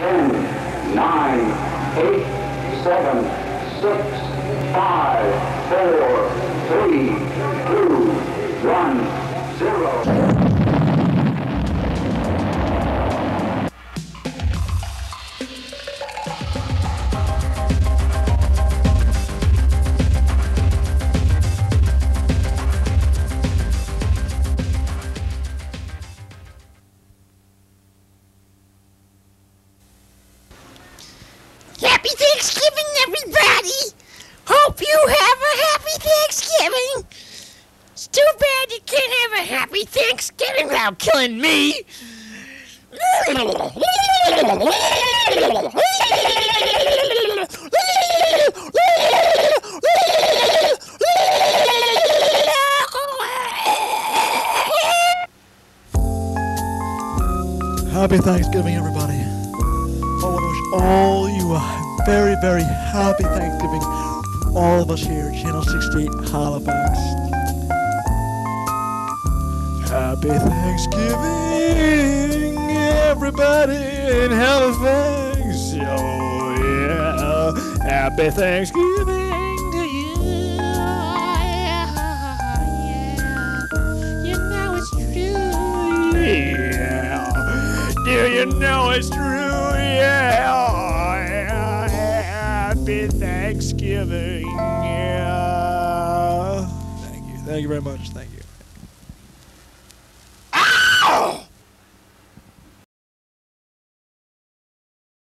Ten, nine, eight, seven, six, five, four, three, two, one, zero. Happy Thanksgiving without killing me! Happy Thanksgiving, everybody. I want to wish all you a very, very happy Thanksgiving all of us here Channel 68 Halifax. Happy Thanksgiving, everybody in Halifax. Oh, yeah. Happy Thanksgiving to you. Yeah You know it's true. Yeah. Do you know it's true? Yeah. Happy Thanksgiving. Yeah. Thank you. Thank you very much. Thank you.